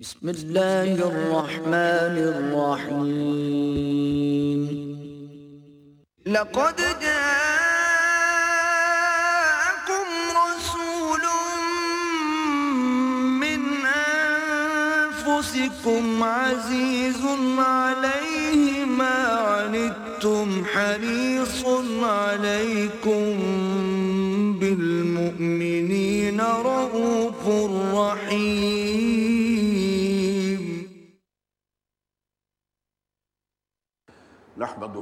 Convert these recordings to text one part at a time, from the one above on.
بسم الله الرحمن الرحيم. لقد جاءكم رسول من أنفسكم عزيز عليه ما عنتم حريص عليكم بالمؤمنين رؤوف رحيم.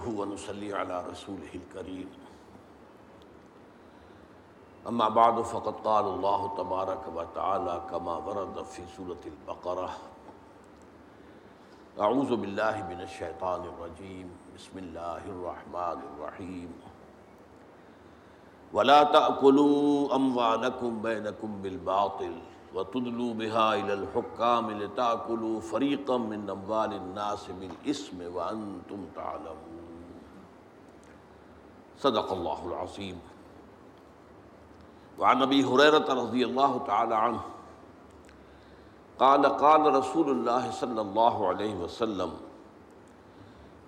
ونصلي على رسوله الكريم. أما بعد، فقد قال الله تبارك وتعالى كما ورد في سورة البقرة. أعوذ بالله من الشيطان الرجيم. بسم الله الرحمن الرحيم. ولا تأكلوا أموالكم بينكم بالباطل وتدلوا بها إلى الحكام لتأكلوا فريقا من أموال الناس بالإثم وأنتم تعلمون. صدق الله العظيم وعن أبي هريرة رضي الله تعالى عنه قال قال رسول الله صلى الله عليه وسلم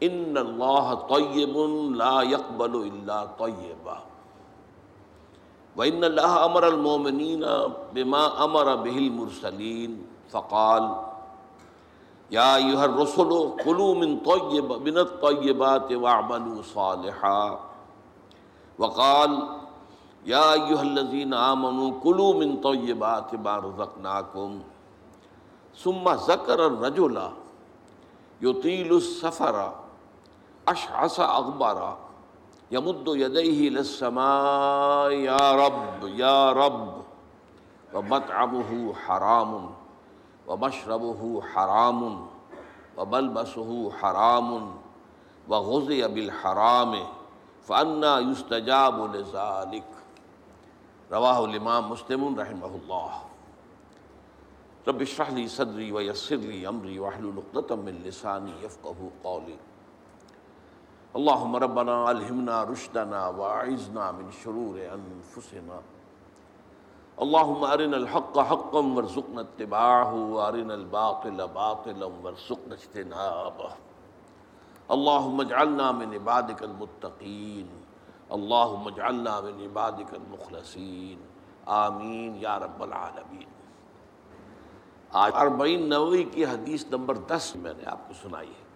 إن الله طيب لا يقبل إلا طيبا وإن الله أمر المؤمنين بما أمر به المرسلين فقال يا أيها الرسل كلوا من طيب من الطيبات واعملوا صالحا. وقال يا أيها الذين آمنوا كلوا من طيبات ما رزقناكم ثم ذكر الرجل يطيل السفر أشعث أغبر يمد يديه إلى السماء يا رب يا رب ومطعمه حرام ومشربه حرام وملبسه حرام وغزي بالحرام فأنا يستجاب لذلك۔ رواه الإمام مسلم رحمه الله۔ رب اشرح لي صدري ويسر لي أمري واحلل عقدة من لساني يفقهوا قولي۔ اللهم ربنا الهمنا رشدنا واعذنا من شرور انفسنا اللهم ارنا الحق حقا وارزقنا اتباعه وارنا الباطل باطلا وارزقنا اجتنابه۔ اللهم اجعلنا من عبادك المتقين اللهم اجعلنا من عبادك المخلصين آمین یا رب العالمین۔ آج اربعین نوی کی حدیث نمبر دس میں نے آپ کو سنائی ہے۔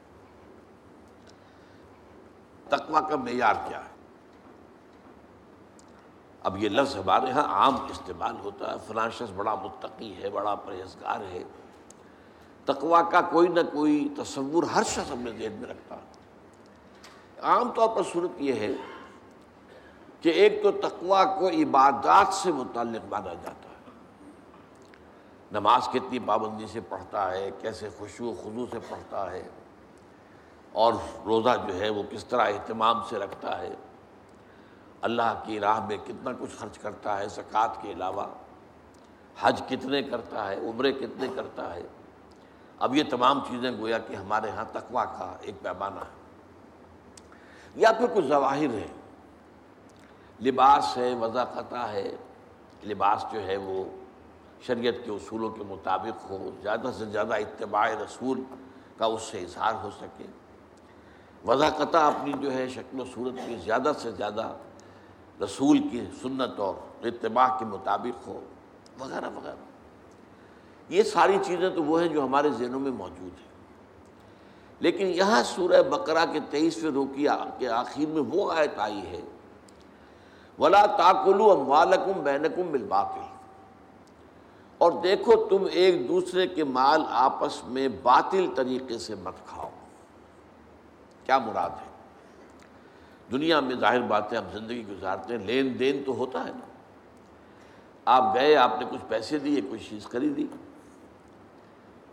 تقوی کا معیار کیا ہے؟ اب یہ لفظ ہمارے یہاں عام استعمال ہوتا ہے۔ فلاں شخص بڑا متقی ہے، بڑا پرہیزگار ہے۔ تقوی کا کوئی نہ کوئی تصور ہر شخص اپنے ذہن میں رکھتا ہے۔ عام طور پر صورت یہ ہے کہ ایک تو تقوی کو عبادات سے متعلق مانا جاتا ہے۔ نماز کتنی پابندی سے پڑھتا ہے، کیسے خوشو و خضو سے پڑھتا ہے، اور روزہ جو ہے وہ کس طرح اہتمام سے رکھتا ہے۔ اللہ کی راہ میں کتنا کچھ خرچ کرتا ہے زکوٰۃ کے علاوہ، حج کتنے کرتا ہے، عمرے کتنے کرتا ہے۔ اب یہ تمام چیزیں گویا کہ ہمارے ہاں تقوا کا ایک پیمانہ ہے۔ یا پھر کچھ ظواہر ہے لباس ہے، وضاقتہ ہے، لباس جو ہے وہ شریعت کے اصولوں کے مطابق ہو، زیادہ سے زیادہ اتباع رسول کا اس سے اظہار ہو سکے۔ وضاقتہ اپنی جو ہے شکل و صورت کی زیادہ سے زیادہ رسول کی سنت اور اتباع کے مطابق ہو، وغیرہ وغیرہ۔ یہ ساری چیزیں تو وہ ہیں جو ہمارے ذہنوں میں موجود ہیں۔ لیکن یہاں سورہ بقرہ کے تیئیسویں روکی کے آخر میں وہ آیت آئی ہے، ولا تاکلو اموالکم بینکم بالباطل۔ اور دیکھو تم ایک دوسرے کے مال آپس میں باطل طریقے سے مت کھاؤ۔ کیا مراد ہے؟ دنیا میں ظاہر بات ہے، ہم زندگی گزارتے ہیں، لین دین تو ہوتا ہے نا۔ آپ گئے، آپ نے کچھ پیسے دیے کچھ چیز خریدی۔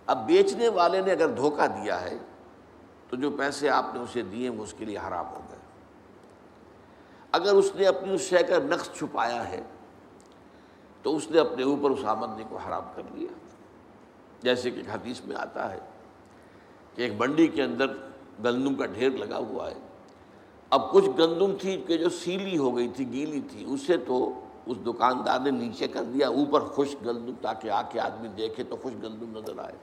اب بیچنے والے نے اگر دھوکہ دیا ہے تو جو پیسے آپ نے اسے دیے وہ اس کے لیے حرام ہو گئے۔ اگر اس نے اپنی اس شے کا نقص چھپایا ہے، تو اس نے اپنے اوپر اس آمدنی کو حرام کر لیا جیسے کہ حدیث میں آتا ہے کہ ایک منڈی کے اندر گندم کا ڈھیر لگا ہوا ہے۔ اب کچھ گندم تھی کہ جو سیلی ہو گئی تھی، گیلی تھی، اسے تو اس دکاندار نے نیچے کر دیا، اوپر خشک گندم تاکہ آ کے آدمی دیکھے تو خشک گندم نظر آئے۔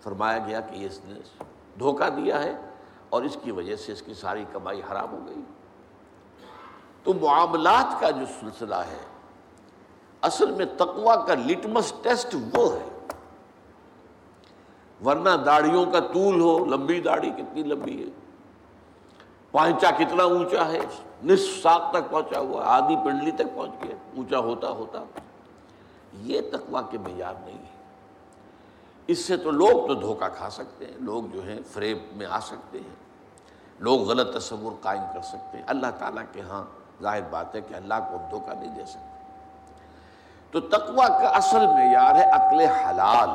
فرمایا گیا کہ اس نے دھوکہ دیا ہے اور اس کی وجہ سے اس کی ساری کمائی حرام ہو گئی۔ تو معاملات کا جو سلسلہ ہے، اصل میں تقوا کا لٹمس ٹیسٹ وہ ہے۔ ورنہ داڑھیوں کا طول ہو، لمبی داڑھی کتنی لمبی ہے۔ پانچا کتنا اونچا ہے، نصف ساک تک پہنچا ہوا، آدھی پنڈلی تک پہنچ گیا، اونچا ہوتا ہوتا۔ یہ تقوا کے معیار نہیں ہے۔ اس سے تو لوگ تو دھوکہ کھا سکتے ہیں، لوگ جو ہیں فریب میں آ سکتے ہیں۔ لوگ غلط تصور قائم کر سکتے ہیں۔ اللہ تعالیٰ کے ہاں ظاہر بات ہے کہ اللہ کو دھوکہ نہیں دے سکتے۔ تو تقوا کا اصل معیار ہے عقل حلال۔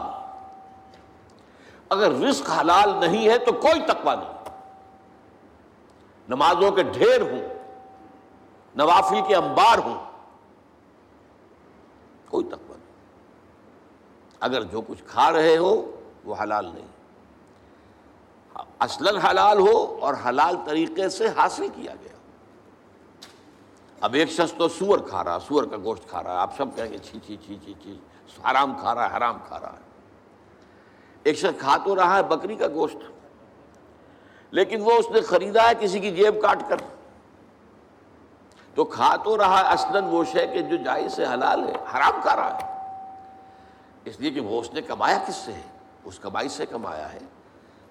اگر رزق حلال نہیں ہے تو کوئی تقوا نہیں۔ نمازوں کے ڈھیر ہوں، نوافل کے انبار ہوں، کوئی تقوا نہیں۔ اگر جو کچھ کھا رہے ہو وہ حلال نہیں۔ اصلاً حلال ہو اور حلال طریقے سے حاصل کیا گیا۔ اب ایک شخص تو سور کھا رہا، سور کا گوشت کھا رہا ہے آپ سب کہیں گے چھی چھی چھی چھی چھی، حرام کھا رہا ہے حرام کھا رہا۔ ہے ایک شخص کھا تو رہا ہے بکری کا گوشت، لیکن وہ اس نے خریدا ہے، کسی کی جیب کاٹ کر۔ تو کھا تو رہا ہے اصلاً وہ شے کہ جو جائز سے حلال ہے، حرام کھا رہا ہے۔ اس لیے کہ وہ اس نے کمایا کس سے ہے؟ اس کمائی سے کمایا ہے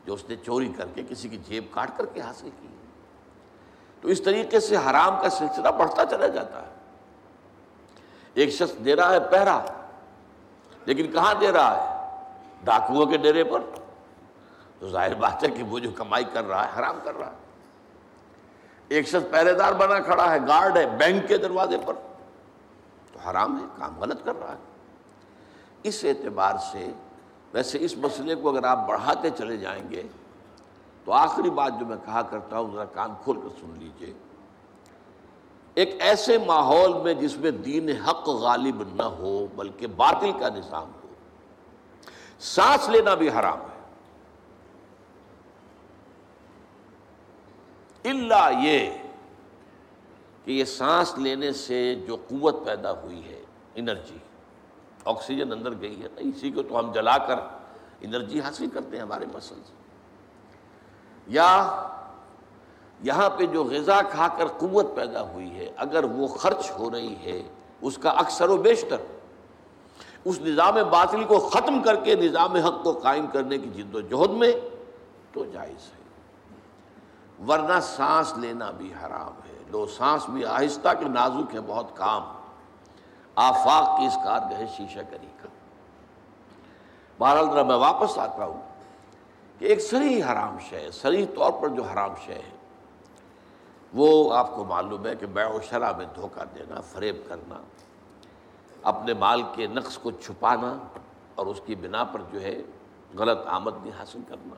جو اس نے چوری کر کے کسی کی جیب کاٹ کر کے حاصل کی۔ تو اس طریقے سے حرام کا سلسلہ بڑھتا چلا جاتا ہے۔ ایک شخص دے رہا ہے پہرا، لیکن کہاں دے رہا ہے؟ ڈاکوؤں کے ڈیرے پر۔ تو ظاہر بات ہے کہ وہ جو کمائی کر رہا ہے حرام کر رہا ہے۔ ایک شخص پہرے دار بنا کھڑا ہے، گارڈ ہے بینک کے دروازے پر۔ تو حرام ہے، کام غلط کر رہا ہے۔ اس اعتبار سے ویسے اس مسئلے کو اگر آپ بڑھاتے چلے جائیں گے، تو آخری بات جو میں کہا کرتا ہوں، ذرا کان کھول کر سن لیجیے۔ ایک ایسے ماحول میں جس میں دین حق غالب نہ ہو، بلکہ باطل کا نظام ہو، سانس لینا بھی حرام ہے۔ اللہ یہ کہ یہ سانس لینے سے جو قوت پیدا ہوئی ہے، انرجی۔ آکسیجن اندر گئی ہے نا، اسی کو تو ہم جلا کر انرجی حاصل کرتے ہیں ہمارے مسل سے یا یہاں پہ جو غذا کھا کر قوت پیدا ہوئی ہے، اگر وہ خرچ ہو رہی ہے، اس کا اکثر و بیشتر اس نظام باطل کو ختم کر کے نظام حق کو قائم کرنے کی جد و جہد میں تو جائز ہے۔ ورنہ سانس لینا بھی حرام ہے۔ لو سانس بھی آہستہ کہ نازک ہے بہت کام۔ آفاق کی اس کارگہ شیشہ کری کا بہرحال میں واپس آتا ہوں کہ ایک سری حرام شے سری طور پر جو حرام شے ہے، وہ آپ کو معلوم ہے کہ بیع و شرح میں دھوکہ دینا، فریب کرنا، اپنے مال کے نقص کو چھپانا اور اس کی بنا پر جو ہے غلط آمدنی حاصل کرنا۔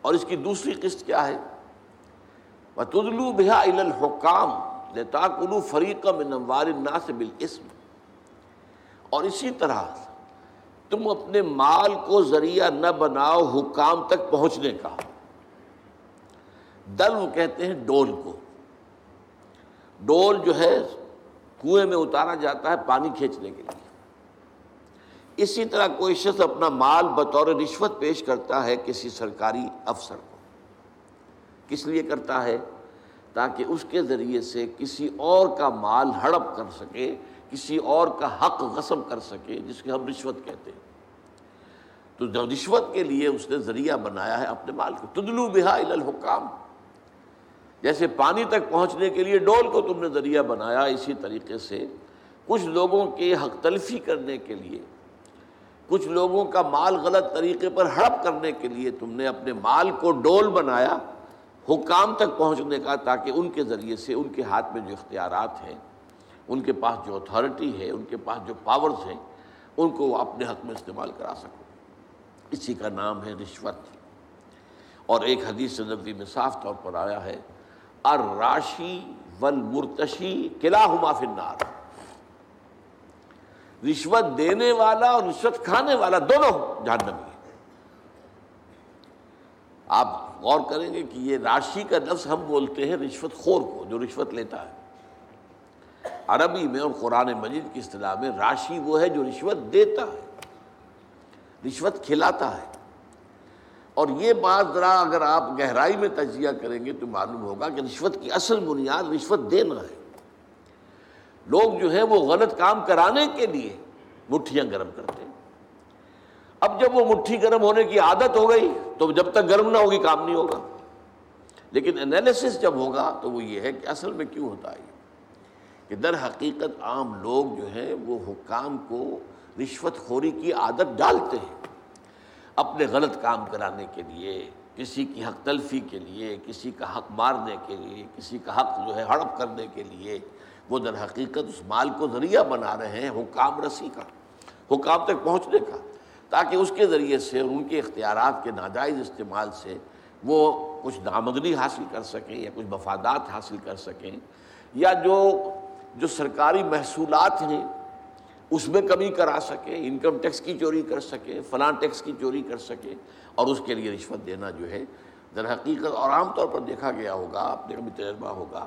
اور اس کی دوسری قسط کیا ہے؟ تدلو بحا الحکام لتاکلو فریقم نموار الناس بالاسم اور اسی طرح تم اپنے مال کو ذریعہ نہ بناؤ، حکام تک پہنچنے کا۔ دل وہ کہتے ہیں ڈول کو۔ ڈول جو ہے، کنویں میں اتارا جاتا ہے پانی کھینچنے کے لیے۔ اسی طرح کوئی شخص اپنا مال بطور رشوت پیش کرتا ہے کسی سرکاری افسر کو۔ کس لیے کرتا ہے؟ تاکہ اس کے ذریعے سے کسی اور کا مال ہڑپ کر سکے، کسی اور کا حق غصب کر سکے، جس کے ہم رشوت کہتے ہیں۔ تو رشوت کے لیے اس نے ذریعہ بنایا ہے اپنے مال کو، تدلو بہا الحکام۔ جیسے پانی تک پہنچنے کے لیے ڈول کو تم نے ذریعہ بنایا، اسی طریقے سے کچھ لوگوں کے حق تلفی کرنے کے لیے، کچھ لوگوں کا مال غلط طریقے پر ہڑپ کرنے کے لیے تم نے اپنے مال کو ڈول بنایا۔ حکام تک پہنچنے کا تاکہ ان کے ذریعے سے ان کے ہاتھ میں جو اختیارات ہیں، ان کے پاس جو اتھارٹی ہے، ان کے پاس جو پاورز ہیں، ان کو اپنے حق میں استعمال کرا سکو اسی کا نام ہے رشوت۔ اور ایک حدیث نبی میں صاف طور پر آیا ہے اراشی ول مرتشی قلعہ ہما فنار رشوت دینے والا اور رشوت کھانے والا دونوں جہنمی ہیں۔ آپ غور کریں گے کہ یہ راشی کا لفظ ہم بولتے ہیں رشوت خور کو، جو رشوت لیتا ہے۔ عربی میں اور قرآن مجید کی اصطلاح میں راشی وہ ہے جو رشوت دیتا ہے، رشوت کھلاتا ہے۔ اور یہ بات ذرا اگر آپ گہرائی میں تجزیہ کریں گے تو معلوم ہوگا کہ رشوت کی اصل بنیاد رشوت دینا ہے۔ لوگ جو ہے وہ غلط کام کرانے کے لیے مٹھیاں گرم کرتے ہیں۔ اب جب وہ مٹھی گرم ہونے کی عادت ہو گئی تو جب تک گرم نہ ہوگی کام نہیں ہوگا۔ لیکن انالیسس جب ہوگا تو وہ یہ ہے کہ اصل میں کیوں ہوتا ہے کہ در حقیقت عام لوگ جو ہیں وہ حکام کو رشوت خوری کی عادت ڈالتے ہیں۔ اپنے غلط کام کرانے کے لیے، کسی کی حق تلفی کے لیے، کسی کا حق مارنے کے لیے، کسی کا حق جو ہے ہڑپ کرنے کے لیے وہ در حقیقت اس مال کو ذریعہ بنا رہے ہیں حکام رسی کا، حکام تک پہنچنے کا۔ تاکہ اس کے ذریعے سے ان کے اختیارات کے ناجائز استعمال سے وہ کچھ نامدنی حاصل کر سکیں یا کچھ مفادات حاصل کر سکیں یا جو جو سرکاری محصولات ہیں، اس میں کمی کرا سکیں انکم ٹیکس کی چوری کر سکیں، فلاں ٹیکس کی چوری کر سکیں، اور اس کے لیے رشوت دینا جو ہے، در حقیقت اور عام طور پر دیکھا گیا ہوگا، آپ نے کبھی تجربہ ہوگا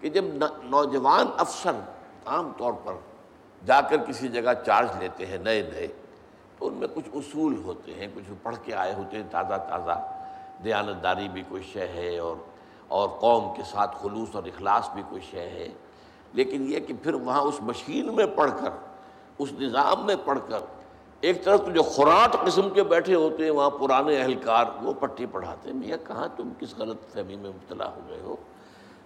کہ جب نوجوان افسر عام طور پر جا کر کسی جگہ چارج لیتے ہیں، نئے نئے تو ان میں کچھ اصول ہوتے ہیں، کچھ پڑھ کے آئے ہوتے ہیں، تازہ تازہ۔ دیانتداری بھی کوئی شے ہے اور اور قوم کے ساتھ خلوص اور اخلاص بھی کوئی شے ہے۔ لیکن یہ کہ پھر وہاں اس مشین میں پڑھ کر، اس نظام میں پڑھ کر، ایک طرف تو جو خوراک قسم کے بیٹھے ہوتے ہیں، وہاں پرانے اہلکار وہ پٹی پڑھاتے ہیں بھیا کہاں تم کس غلط فہمی میں مبتلا ہو گئے ہو؟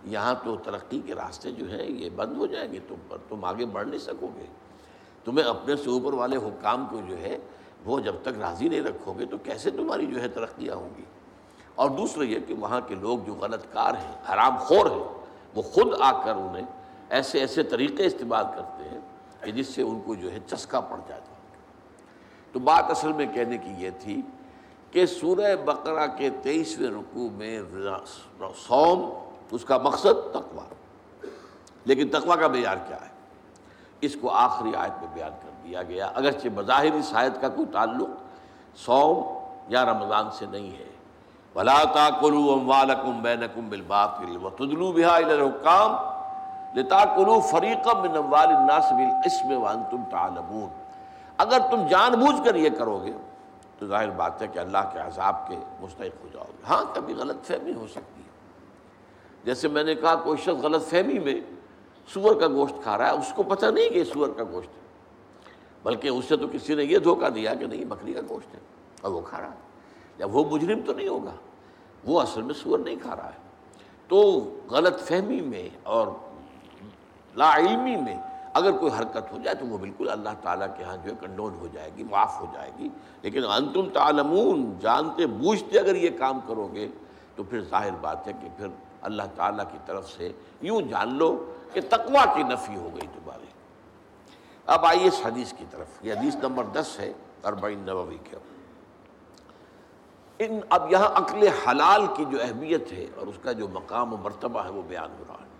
یہاں تو ترقی کے راستے جو ہیں، یہ بند ہو جائیں گے، تم پر، تم آگے بڑھ نہیں سکو گے۔ تمہیں اپنے سے اوپر والے حکام کو جو ہے وہ جب تک راضی نہیں رکھو گے تو کیسے تمہاری جو ہے ترقیاں ہوں گی؟ اور دوسرا یہ کہ وہاں کے لوگ جو غلط کار ہیں، حرام خور ہیں، وہ خود آ کر انہیں ایسے ایسے طریقے استعمال کرتے ہیں کہ جس سے ان کو جو ہے چسکا پڑ جاتا تو بات اصل میں کہنے کی یہ تھی کہ سورہ بقرہ کے تیئیسویں رکوع میں سوم اس کا مقصد تقوا لیکن تقوا کا معیار کیا ہے؟ اس کو آخری آیت میں بیان کر دیا گیا۔ اگرچہ بظاہر اس آیت کا کوئی تعلق سوم یا رمضان سے نہیں ہے۔ بلا تاکلو اموالکم بینکم بالباطل وتدلو بها الى الحکام لتاکلو فریقا من اموال الناس بالاسم وانتم تعلمون۔ اگر تم جان بوجھ کر یہ کرو گے تو ظاہر بات ہے کہ اللہ کے عذاب کے مستحق ہو جاؤ گے۔ ہاں کبھی غلط فہمی ہو سکتی ہے۔ جیسے میں نے کہا، کوئی شخص غلط فہمی میں سور کا گوشت کھا رہا ہے، اس کو پتہ نہیں کہ سور کا گوشت ہے۔ بلکہ اس سے تو کسی نے یہ دھوکہ دیا کہ نہیں، بکری کا گوشت ہے۔ اور وہ کھا رہا ہے۔ یا وہ مجرم تو نہیں ہوگا، وہ اصل میں سور نہیں کھا رہا ہے۔ تو غلط فہمی میں اور لا علمی میں اگر کوئی حرکت ہو جائے تو وہ بالکل اللہ تعالیٰ کے ہاں جو ہے کنڈون ہو جائے گی، معاف ہو جائے گی۔ لیکن انتم تعلمون، جانتے بوجھتے اگر یہ کام کرو گے تو پھر ظاہر بات ہے کہ پھر اللہ تعالیٰ کی طرف سے یوں جان لو کہ تقوا کی نفی ہو گئی تمہاری اب آئیے اس حدیث کی طرف۔ یہ حدیث نمبر دس ہے، اربعین نبوی کے۔ ان، اب یہاں عقل حلال کی جو اہمیت ہے اور اس کا جو مقام و مرتبہ ہے، وہ بیان ہو رہا ہے۔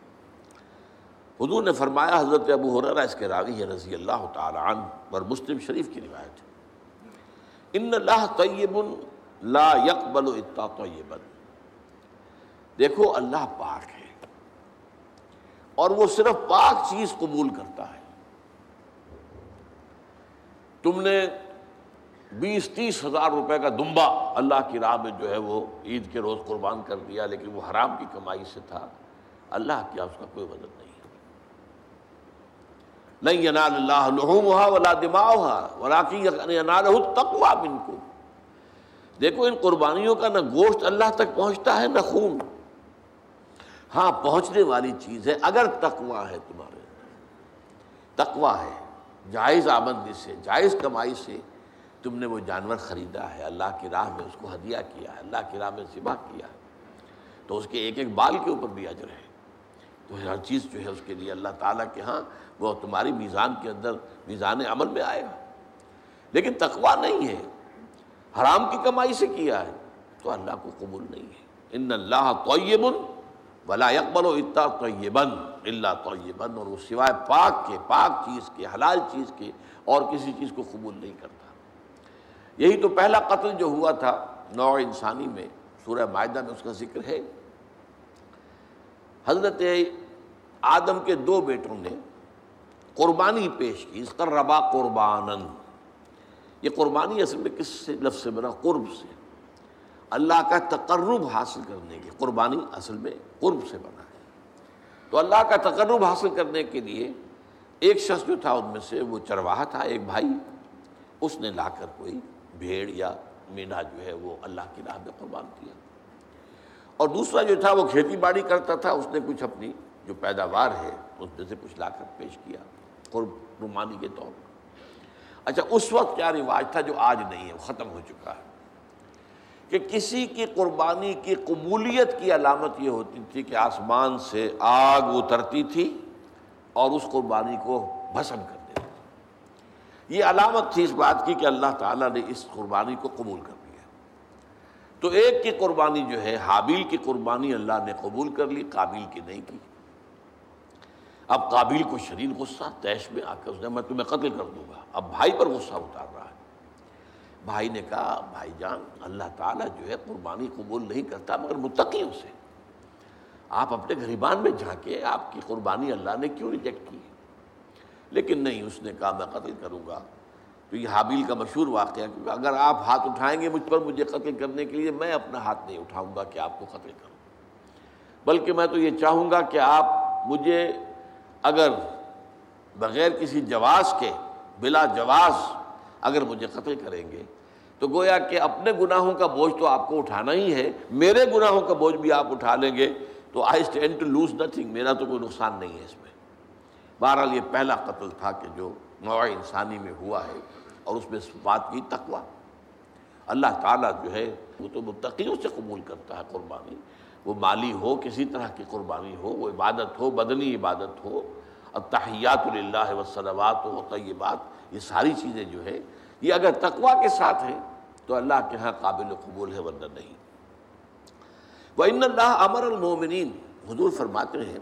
حضور نے فرمایا، حضرت ابو حرا اس کے راوی ہے رضی اللہ تعالیٰ عنہ، اور مسلم شریف کی روایت ہے۔ ان اللہ طیب لا یقبل اتا طیبا۔ دیکھو، اللہ پاک ہے۔ اور وہ صرف پاک چیز قبول کرتا ہے۔ تم نے بیس تیس ہزار روپے کا دمبا اللہ کی راہ میں جو ہے وہ عید کے روز قربان کر دیا، لیکن وہ حرام کی کمائی سے تھا۔ اللہ کیا اس کا کوئی وزن نہیں نہیں ینال اللہ لحومها ولا دماغها ولكن يناله التقوى منكم دیکھو، ان قربانیوں کا نہ گوشت اللہ تک پہنچتا ہے، نہ خون۔ ہاں پہنچنے والی چیز ہے۔ اگر تقوا ہے تمہارے تقوا ہے، جائز آمدنی سے، جائز کمائی سے تم نے وہ جانور خریدا ہے۔ اللہ کی راہ میں اس کو ہدیہ کیا ہے، اللہ کی راہ میں ذبح کیا ہے۔ تو اس کے ایک ایک بال کے اوپر بھی اجر ہے۔ تو ہر چیز جو ہے اس کے لیے اللہ تعالیٰ کے ہاں وہ تمہاری میزان کے اندر، میزان عمل میں آئے گا۔ لیکن تقوا نہیں ہے، حرام کی کمائی سے کیا ہے۔ تو اللہ کو قبول نہیں ہے۔ ان اللہ طیب ولا اکبر و اتا طیبن اللہ طیبن اور وہ سوائے پاک کے، پاک چیز کے، حلال چیز کے اور کسی چیز کو قبول نہیں کرتا۔ یہی تو پہلا قتل جو ہوا تھا نوع انسانی میں، سورہ معاہدہ میں اس کا ذکر ہے۔ حضرت آدم کے دو بیٹوں نے قربانی پیش کی اس کا ربا قربان یہ قربانی اصل میں کس سے لفظ سے بنا؟ قرب سے۔ اللہ کا تقرب حاصل کرنے کی، قربانی اصل میں قرب سے بنا ہے۔ تو اللہ کا تقرب حاصل کرنے کے لیے ایک شخص جو تھا ان میں سے، وہ چرواہا تھا، ایک بھائی، اس نے لا کر کوئی بھیڑ یا مینا جو ہے وہ اللہ کی راہ میں قربان کیا۔ اور دوسرا جو تھا، وہ کھیتی باڑی کرتا تھا، اس نے کچھ اپنی جو پیداوار ہے، اس میں سے کچھ لا کر پیش کیا، قرب رومانی کے طور پر۔ اچھا اس وقت کیا رواج تھا جو آج نہیں ہے، وہ ختم ہو چکا ہے۔ کہ کسی کی قربانی کی قبولیت کی علامت یہ ہوتی تھی کہ آسمان سے آگ اترتی تھی اور اس قربانی کو بھسم کر دیتی تھی۔ یہ علامت تھی اس بات کی کہ اللہ تعالیٰ نے اس قربانی کو قبول کر لیا۔ تو ایک کی قربانی جو ہے، حابیل کی قربانی اللہ نے قبول کر لی قابل کی نہیں کی۔ اب قابل کو شدید غصہ، تیش میں آ کر اس نے، میں تمہیں قتل کر دوں گا۔ اب بھائی پر غصہ اتار رہا ہے۔ بھائی نے کہا، بھائی جان، اللہ تعالیٰ جو ہے قربانی قبول نہیں کرتا، مگر متقیوں سے آپ اپنے غریبان میں جا کے آپ کی قربانی اللہ نے کیوں ریجیکٹ کی؟ لیکن نہیں، اس نے کہا، میں قتل کروں گا۔ تو یہ حابیل کا مشہور واقعہ، کیونکہ اگر آپ ہاتھ اٹھائیں گے مجھ پر، مجھے قتل کرنے کے لیے میں اپنا ہاتھ نہیں اٹھاؤں گا کہ آپ کو قتل کروں۔ بلکہ میں تو یہ چاہوں گا کہ آپ مجھے اگر بغیر کسی جواز کے، بلا جواز اگر مجھے قتل کریں گے، تو گویا کہ اپنے گناہوں کا بوجھ تو آپ کو اٹھانا ہی ہے، میرے گناہوں کا بوجھ بھی آپ اٹھا لیں گے، تو I stand to lose nothing میرا تو کوئی نقصان نہیں ہے اس میں۔ بہرحال یہ پہلا قتل تھا کہ جو نوع انسانی میں ہوا ہے اور اس میں اس بات کی تقوی۔ اللہ تعالیٰ جو ہے، وہ تو متقیوں سے قبول کرتا ہے قربانی۔ وہ مالی ہو، کسی طرح کی قربانی ہو، وہ عبادت ہو، بدنی عبادت ہو۔ التحیات اللہ وسلمات و طیبات یہ ساری چیزیں جو ہے یہ اگر تقوا کے ساتھ ہیں، تو اللہ کے ہاں قابل قبول ہے، ورنہ نہیں۔ وہ ان اللہ امر المومنین حضور فرماتے ہیں،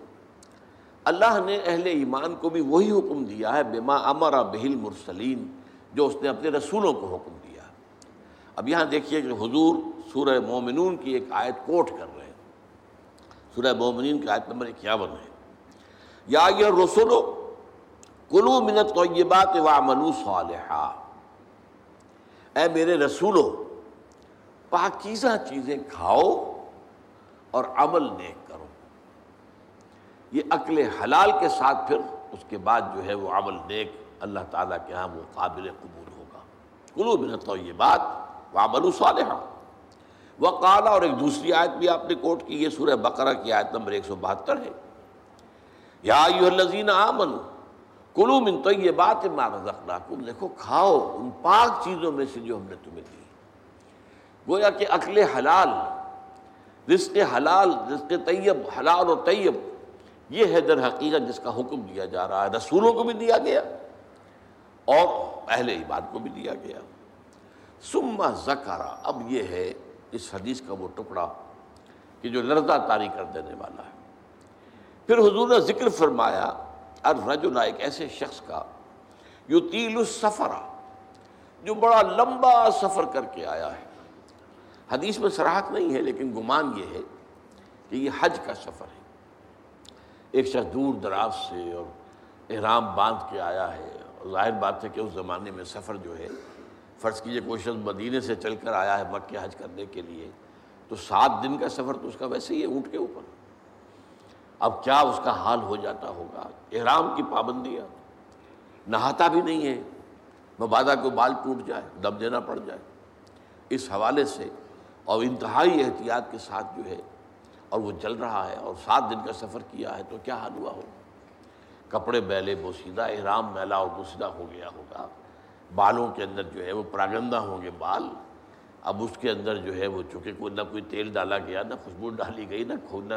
اللہ نے اہل ایمان کو بھی وہی حکم دیا ہے، بما امر بہل مرسلین جو اس نے اپنے رسولوں کو حکم دیا اب یہاں دیکھیے کہ حضور سورہ مومنون کی ایک آیت کوٹ کر رہے ہیں۔ سورہ مومنین کی آیت نمبر اکیاون ہے۔ یا یہ رسولو کلو منت طیبات وعملو صالحہ اے میرے رسولو، پاکیزہ چیزیں کھاؤ اور عمل نیک کرو۔ یہ عقل حلال کے ساتھ پھر اس کے بعد جو ہے وہ عمل نیک اللہ تعالیٰ کے ہاں وہ قابل قبول ہوگا۔ کلو منت طیبات وعملو صالحہ وہ کالا اور ایک دوسری آیت بھی آپ نے کوٹ کی، یہ سورہ بقرہ کی آیت نمبر ایک سو بہتر ہے۔ یا الذین آمنو کلو من تو یہ بات ما رزقناکم۔ دیکھو، کھاؤ ان پاک چیزوں میں سے جو ہم نے تمہیں دی۔ گویا کہ عقل حلال، رزق حلال، رزق طیب، حلال اور طیب، یہ ہے در حقیقت جس کا حکم دیا جا رہا ہے۔ رسولوں کو بھی دیا گیا اور اہل عباد کو بھی دیا گیا۔ سما زکارا اب یہ ہے، اس حدیث کا وہ ٹکڑا کہ جو لرزہ تاری کر دینے والا ہے۔ پھر حضور نے ذکر فرمایا الرجل، ایک ایسے شخص کا یو تیل السفرہ جو بڑا لمبا سفر کر کے آیا ہے۔ حدیث میں سراحت نہیں ہے، لیکن گمان یہ ہے کہ یہ حج کا سفر ہے۔ ایک شخص دور دراز سے اور احرام باندھ کے آیا ہے۔ ظاہر بات ہے کہ اس زمانے میں سفر جو ہے، فرض کیجیے کوئی شخص مدینے سے چل کر آیا ہے مکہ حج کرنے کے لیے، تو سات دن کا سفر تو اس کا ویسے ہی ہے، اونٹ کے اوپر۔ اب کیا اس کا حال ہو جاتا ہوگا؟ احرام کی پابندیاں۔ نہاتا بھی نہیں ہے۔ مبادہ کو بال ٹوٹ جائے، دم دینا پڑ جائے۔ اس حوالے سے اور انتہائی احتیاط کے ساتھ جو ہے، اور وہ چل رہا ہے اور سات دن کا سفر کیا ہے، تو کیا حال ہوا ہوگا؟ کپڑے میلے بوسیدہ، احرام میلا اور بوسیدہ ہو گیا ہوگا۔ بالوں کے اندر جو ہے، وہ پراگندہ ہوں گے، بال۔ اب اس کے اندر جو ہے وہ چونکہ کوئی نہ کوئی تیل ڈالا گیا، نہ خوشبو ڈالی گئی، نہ نہ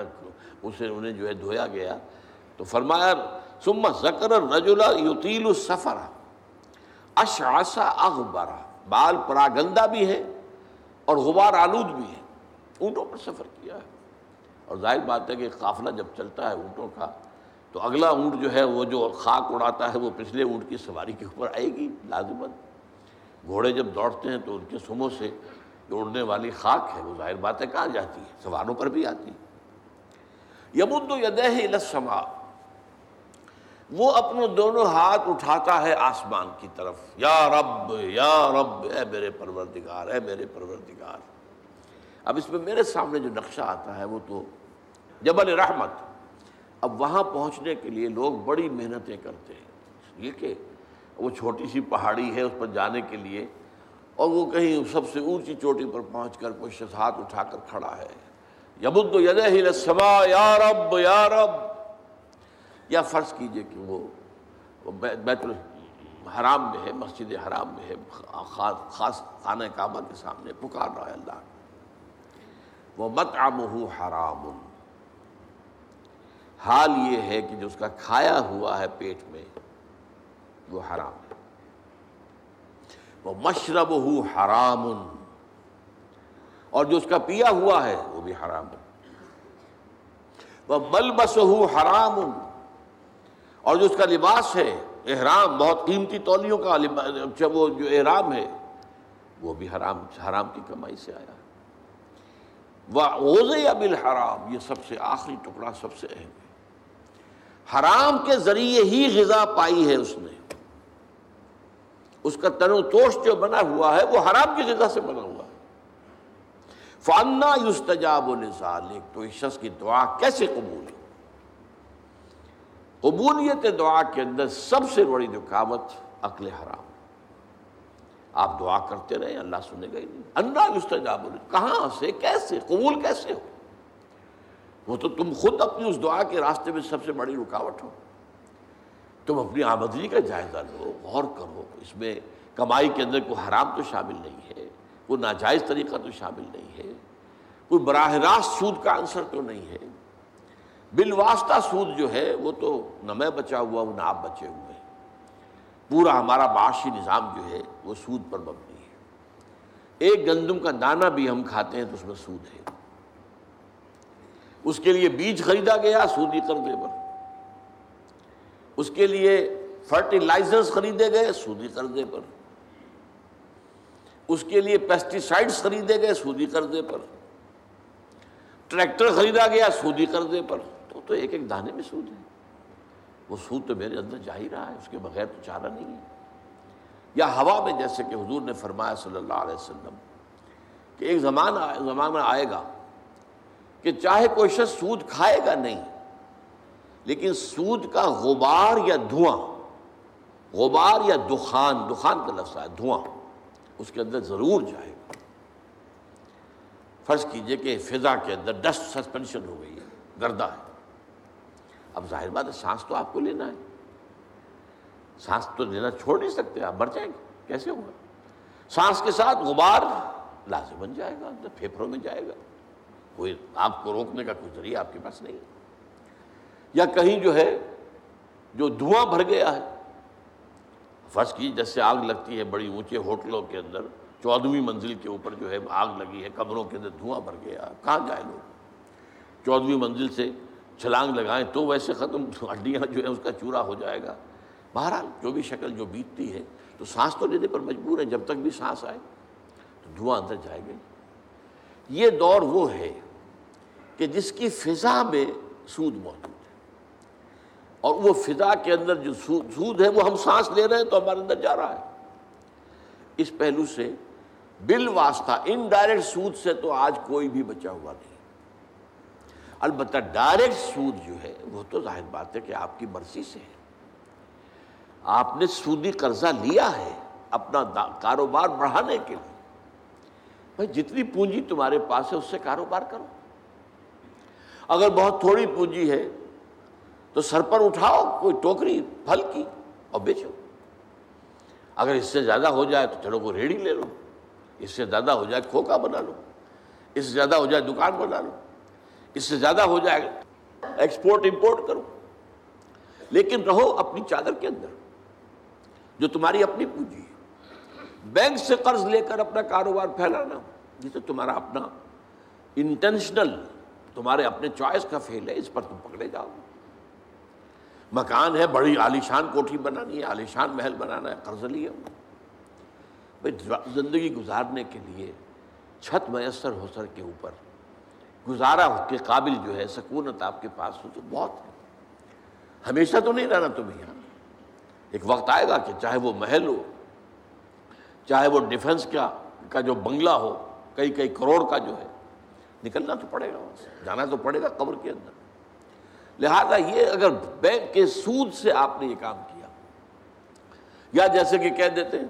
اسے انہیں جو ہے دھویا گیا۔ تو فرمایا سما زکر رجلا یوتیل السفر۔ اشعصا اغبرا بال پراگندہ بھی ہے اور غبار آلود بھی ہے۔ اونٹوں پر سفر کیا۔ ہے اور ظاہر بات ہے کہ قافلہ جب چلتا ہے اونٹوں کا، تو اگلا اونٹ جو ہے وہ جو خاک اڑاتا ہے، وہ پچھلے اونٹ کی سواری کے اوپر آئے گی لازمت گھوڑے جب دوڑتے ہیں تو ان کے سموں سے جو اڑنے والی خاک ہے، وہ ظاہر بات ہے، کہاں جاتی ہے؟ سواروں پر بھی آتی ہے۔ یمد یدہ السما وہ اپنے دونوں ہاتھ اٹھاتا ہے آسمان کی طرف۔ یا رب یا رب، اے میرے پروردگار، اے میرے پروردگار۔ اب اس میں میرے سامنے جو نقشہ آتا ہے، وہ تو جبل رحمت۔ اب وہاں پہنچنے کے لیے لوگ بڑی محنتیں کرتے ہیں۔ یہ کہ وہ چھوٹی سی پہاڑی ہے، اس پر جانے کے لیے، اور وہ کہیں سب سے اونچی چوٹی پر پہنچ کر کوئی شخص ہاتھ اٹھا کر کھڑا ہے۔ یبد یدہ یا رب یا رب۔ یا فرض کیجیے کہ وہ بیت الحرام میں ہے، مسجد حرام میں ہے، خاص خانہ کعبہ کے سامنے پکار رہا ہے اللہ۔ وہ مت حرام۔ حال یہ ہے کہ جو اس کا کھایا ہوا ہے پیٹ میں وہ حرام. ہے وہ مشرب ہو حرام. اور جو اس کا پیا ہوا ہے وہ بھی حرام. وہ ملبس ہو حرام. اور جو اس کا لباس ہے احرام، بہت قیمتی تولیوں کا وہ جو احرام ہے، وہ بھی حرام حرام کی کمائی سے آیا. وہ اوزے یا بالحرام، یہ سب سے آخری ٹکڑا، سب سے اہم ہے. حرام کے ذریعے ہی غذا پائی ہے اس نے. اس کا تن و توش جو بنا ہوا ہے، وہ حرام کی غذا سے بنا ہوا ہے۔ فانا یستجاب تو اس شخص کی دعا کیسے قبول ہے؟ قبولیت دعا کے اندر سب سے بڑی رکاوٹ عقل حرام۔ آپ دعا کرتے رہے، اللہ سنے گا ہی نہیں۔ اللہ یستجاب کہاں سے، کیسے، قبول کیسے ہو؟ وہ تو تم خود اپنی اس دعا کے راستے میں سب سے بڑی رکاوٹ ہو۔ تم اپنی آمدنی کا جائزہ لو، غور کرو، اس میں کمائی کے اندر کوئی حرام تو شامل نہیں ہے، کوئی ناجائز طریقہ تو شامل نہیں ہے، کوئی براہ راست سود کا عنصر تو نہیں ہے۔ بالواسطہ سود جو ہے، وہ تو نہ میں بچا ہوا ہوں، نہ آپ بچے ہوئے ہیں۔ پورا ہمارا معاشی نظام جو ہے، وہ سود پر مبنی ہے۔ ایک گندم کا دانہ بھی ہم کھاتے ہیں تو اس میں سود ہے۔ اس کے لیے بیج خریدا گیا، سودی قرضے پر۔ اس کے لیے فرٹیلائزرز خریدے گئے، سودی قرضے پر۔ اس کے لیے پیسٹیسائڈز خریدے گئے، سودی قرضے پر۔ ٹریکٹر خریدا گیا، سودی قرضے پر۔ تو تو ایک ایک دانے میں سود ہے۔ وہ سود تو میرے اندر جا ہی رہا ہے، اس کے بغیر تو چارہ نہیں ہے۔ یا ہوا میں جیسے کہ حضور نے فرمایا صلی اللہ علیہ وسلم کہ ایک زمانہ زمانہ آئے گا کہ چاہے کوئی شخص سود کھائے گا نہیں لیکن سود کا غبار یا دھواں، غبار یا دخان دخان کا لفظ ہے، دھواں، اس کے اندر ضرور جائے گا۔ فرض کیجیے کہ فضا کے اندر ڈسٹ سسپینشن ہو گئی ہے، گردہ ہے۔ اب ظاہر بات ہے، سانس تو آپ کو لینا ہے۔ سانس تو لینا چھوڑ نہیں سکتے، آپ مر جائیں گے۔ کیسے ہوگا؟ سانس کے ساتھ غبار لازم بن جائے گا، اندر پھیپھڑوں میں جائے گا۔ کوئی آپ کو روکنے کا کوئی ذریعہ آپ کے پاس نہیں ہے۔ یا کہیں جو ہے جو دھواں بھر گیا ہے۔ فرض کی جیسے آگ لگتی ہے بڑی اونچے ہوٹلوں کے اندر چودہویں منزل کے اوپر جو ہے آگ لگی ہے، کمروں کے اندر دھواں بھر گیا کہاں جائے لوگ؟ چودہویں منزل سے چھلانگ لگائیں تو ویسے ختم ہڈیاں جو ہے اس کا چورا ہو جائے گا۔ بہرحال جو بھی شکل جو بیتتی ہے، تو سانس تو لینے پر مجبور ہے، جب تک بھی سانس آئے تو دھواں اندر جائے گا۔ یہ دور وہ ہے کہ جس کی فضا میں سود موجود ہے۔ اور وہ فضا کے اندر جو سود ہے وہ ہم سانس لے رہے ہیں تو ہمارے اندر جا رہا ہے۔ اس پہلو سے بل واسطہ ان ڈائریکٹ سود سے تو آج کوئی بھی بچا ہوا نہیں۔ البتہ ڈائریکٹ سود جو ہے وہ تو ظاہر بات ہے کہ آپ کی مرضی سے ہے۔ آپ نے سودی قرضہ لیا ہے اپنا کاروبار بڑھانے کے لیے۔ بھائی جتنی پونجی تمہارے پاس ہے اس سے کاروبار کرو۔ اگر بہت تھوڑی پونجی ہے تو سر پر اٹھاؤ، کوئی ٹوکری، پھل کی اور بیچو۔ اگر اس سے زیادہ ہو جائے تو چلو کوئی ریڑھی لے لو۔ اس سے زیادہ ہو جائے کھوکا بنا لو۔ اس سے زیادہ ہو جائے دکان بنا لو۔ اس سے زیادہ ہو جائے ایکسپورٹ امپورٹ کرو۔ لیکن رہو اپنی چادر کے اندر، جو تمہاری اپنی پونجی ہے۔ بینک سے قرض لے کر اپنا کاروبار پھیلانا جسے تمہارا اپنا انٹینشنل تمہارے اپنے چوائس کا فیل ہے، اس پر تم پکڑے جاؤ۔ مکان ہے، بڑی عالیشان کوٹھی بنانی ہے عالیشان محل بنانا ہے، قرض لیا بھائی، زندگی گزارنے کے لیے چھت میسر ہو سر کے اوپر، گزارا کے قابل جو ہے، سکونت آپ کے پاس ہو تو بہت ہے۔ ہمیشہ تو نہیں رہنا تمہیں یہاں۔ ایک وقت آئے گا کہ چاہے وہ محل ہو، چاہے وہ ڈیفنس کا کا جو بنگلہ ہو، کئی کئی کروڑ کا جو ہے، نکلنا تو پڑے گا وہاں سے، جانا تو پڑے گا قبر کے اندر۔ لہذا یہ اگر بینک کے سود سے آپ نے یہ کام کیا، یا جیسے کہ کہہ دیتے ہیں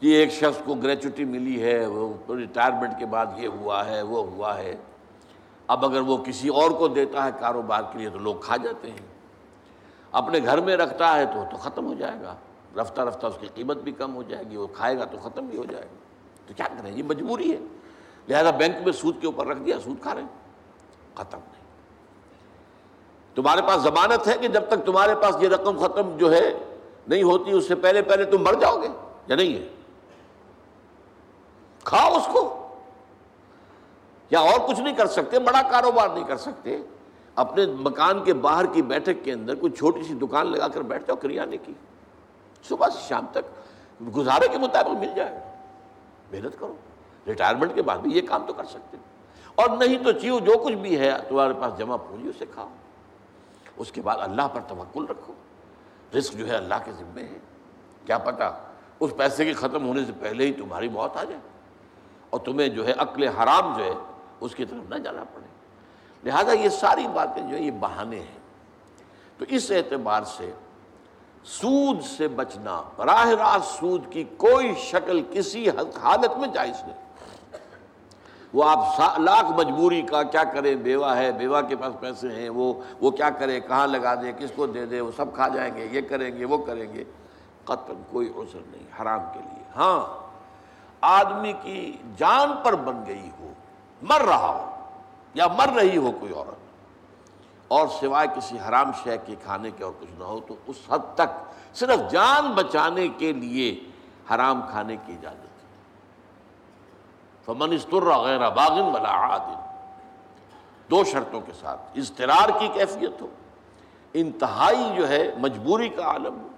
کہ ایک شخص کو گریچوٹی ملی ہے، وہ ریٹائرمنٹ کے بعد یہ ہوا ہے، وہ ہوا ہے، اب اگر وہ کسی اور کو دیتا ہے کاروبار کے لیے تو لوگ کھا جاتے ہیں۔ اپنے گھر میں رکھتا ہے تو تو ختم ہو جائے گا۔ رفتہ رفتہ اس کی قیمت بھی کم ہو جائے گی، وہ کھائے گا تو ختم بھی ہو جائے گا۔ تو کیا کریں؟ یہ مجبوری ہے۔ لہذا بینک میں سود کے اوپر رکھ دیا، سود کھا رہے ہیں۔ ختم نہیں۔ تمہارے پاس ضمانت ہے کہ جب تک تمہارے پاس یہ رقم ختم جو ہے نہیں ہوتی، اس سے پہلے پہلے تم مر جاؤ گے یا نہیں ہے؟ کھاؤ اس کو۔ یا اور کچھ نہیں کر سکتے، بڑا کاروبار نہیں کر سکتے۔ اپنے مکان کے باہر کی بیٹھک کے اندر کوئی چھوٹی سی دکان لگا کر بیٹھ جاؤ کریانے کی۔ صبح سے شام تک گزارے کے مطابق مل جائے۔ گا محنت کرو۔ ریٹائرمنٹ کے بعد بھی یہ کام تو کر سکتے۔ اور نہیں تو چیو جو کچھ بھی ہے، تمہارے پاس جمع پونجی، اسے کھاؤ۔ اس کے بعد اللہ پر توکل رکھو۔ رزق جو ہے اللہ کے ذمے ہے۔ کیا پتا؟ اس پیسے کے ختم ہونے سے پہلے ہی تمہاری موت آ جائے۔ اور تمہیں جو ہے عقل حرام جو ہے، اس کی طرف نہ جانا پڑے۔ لہذا یہ ساری باتیں جو ہیں، یہ بہانے ہیں۔ تو اس اعتبار سے سود سے بچنا، براہ راست سود کی کوئی شکل کسی حالت میں جائز نہیں۔ وہ آپ لاکھ مجبوری کا کیا کرے؟ بیوہ ہے، بیوہ کے پاس پیسے ہیں، وہ وہ کیا کرے؟ کہاں لگا دے؟ کس کو دے دے؟ وہ سب کھا جائیں گے، یہ کریں گے، وہ کریں گے۔ قطن کوئی عذر نہیں، حرام کے لیے۔ ہاں آدمی کی جان پر بن گئی ہو، مر رہا ہو، یا مر رہی ہو کوئی عورت، اور سوائے کسی حرام شے کے کھانے کے اور کچھ نہ ہو، تو اس حد تک صرف جان بچانے کے لیے حرام کھانے کی اجازت فمن استر غیر باغن ولا عادن دو شرطوں کے ساتھ، اضطرار کی کیفیت ہو، انتہائی جو ہے مجبوری کا عالم ہو،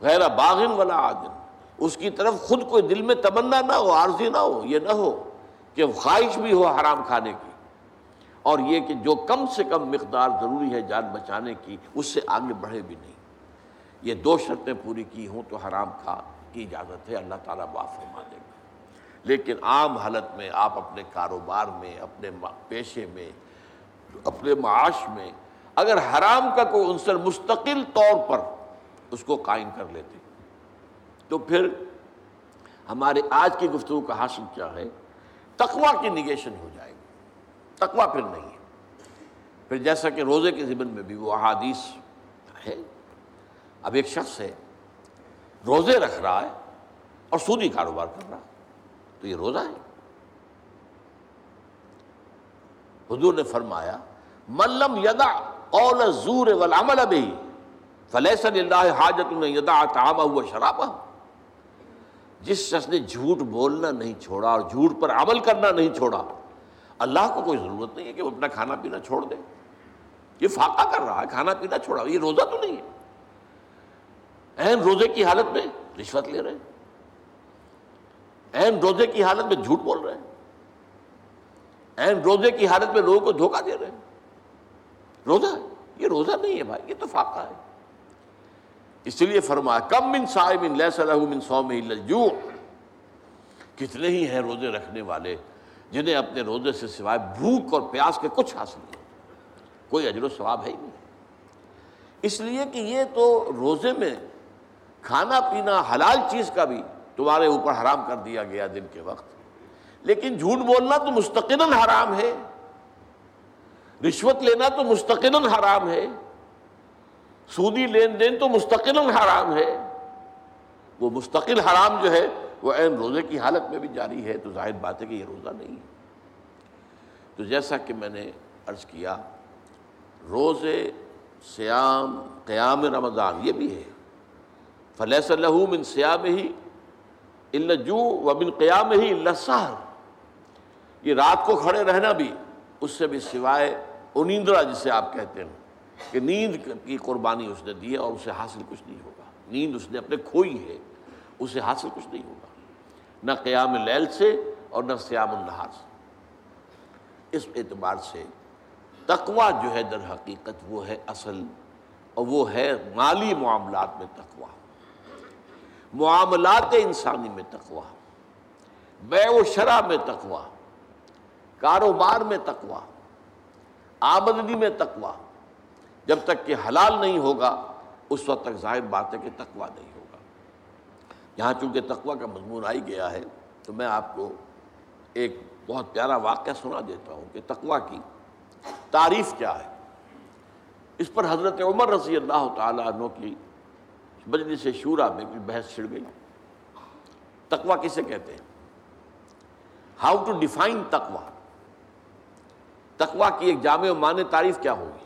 غیر باغن ولا عادن اس کی طرف خود کوئی دل میں تمنا نہ ہو، عارضی نہ ہو، یہ نہ ہو کہ خواہش بھی ہو حرام کھانے کی۔ اور یہ کہ جو کم سے کم مقدار ضروری ہے جان بچانے کی، اس سے آگے بڑھے بھی نہیں۔ یہ دو شرطیں پوری کی ہوں تو حرام کھا، کی اجازت ہے، اللہ تعالیٰ معاف فرما دے گا۔ لیکن عام حالت میں آپ اپنے کاروبار میں، اپنے پیشے میں، اپنے معاش میں اگر حرام کا کوئی عنصر مستقل طور پر اس کو قائم کر لیتے، تو پھر ہمارے آج کی گفتگو کا حاصل کیا ہے؟ تقوا کی نگیشن ہو جائے گی۔ تقوا پھر نہیں ہے۔ پھر جیسا کہ روزے کے ذمن میں بھی وہ احادیث ہے۔ اب ایک شخص ہے، روزے رکھ رہا ہے اور سودی کاروبار کر رہا ہے۔ تو یہ روزہ ہے۔ حضور نے فرمایا ملم یدا قول زور والعمل بھی فلیسن اللہ حاجت میں یدا تعامہ ہوا شرابہ۔ جس شخص نے جھوٹ بولنا نہیں چھوڑا اور جھوٹ پر عمل کرنا نہیں چھوڑا، اللہ کو کوئی ضرورت نہیں ہے کہ وہ اپنا کھانا پینا چھوڑ دے۔ یہ فاقہ کر رہا ہے، کھانا پینا چھوڑا، یہ روزہ تو نہیں ہے۔ اہم روزے کی حالت میں رشوت لے رہے ہیں۔ اہم روزے کی حالت میں جھوٹ بول رہے ہیں۔ اہم روزے کی حالت میں لوگوں کو دھوکہ دے رہے ہیں۔ روزہ؟ یہ روزہ نہیں ہے بھائی، یہ تو فاقہ ہے۔ اس لیے فرمایا، کم من من لیس له من صوم الا الجوع۔ کتنے ہی ہیں روزے رکھنے والے جنہیں اپنے روزے سے سوائے بھوک اور پیاس کے کچھ حاصل نہیں کوئی اجر و ثواب ہے ہی نہیں۔ اس لیے کہ یہ تو روزے میں کھانا پینا حلال چیز کا بھی تمہارے اوپر حرام کر دیا گیا دن کے وقت۔ لیکن جھوٹ بولنا تو مستقل حرام ہے۔ رشوت لینا تو مستقل حرام ہے۔ سودی لین دین تو مستقل حرام ہے۔ وہ مستقل حرام جو ہے، وہ عین روزے کی حالت میں بھی جاری ہے۔ تو ظاہر بات ہے کہ یہ روزہ نہیں ہے۔ تو جیسا کہ میں نے عرض کیا، روزے سیام قیام رمضان یہ بھی ہے۔ فلیس اللہ من سیام ہی اللہ جو و بن قیام ہی اللہ سہر یہ رات کو کھڑے رہنا بھی اس سے بھی سوائے انیندرا جسے آپ کہتے ہیں کہ نیند کی قربانی اس نے دی ہے اور اسے حاصل کچھ نہیں ہوگا۔ نیند اس نے اپنے کھوئی ہے، اسے حاصل کچھ نہیں ہوگا۔ نہ قیام لیل سے اور نہ سیام النہار سے۔ اس اعتبار سے تقوا جو ہے در حقیقت وہ ہے اصل اور وہ ہے مالی معاملات میں تقوا معاملات انسانی میں تقوا بے و شرح میں تقوا کاروبار میں تقوا آمدنی میں تقوا جب تک کہ حلال نہیں ہوگا، اس وقت تک ظاہر بات ہے کہ تقوا نہیں ہوگا۔ یہاں چونکہ تقوا کا مضمون آئی گیا ہے، تو میں آپ کو ایک بہت پیارا واقعہ سنا دیتا ہوں کہ تقوا کی تعریف کیا ہے۔ اس پر حضرت عمر رضی اللہ تعالیٰ عنہ کی مجلس شورا میں کچھ بحث چھڑ گئی۔ تقوا کسے کہتے ہیں؟ ہاؤ ٹو ڈیفائن تقوا تقوا کی ایک جامع و معنی تعریف کیا ہوگی؟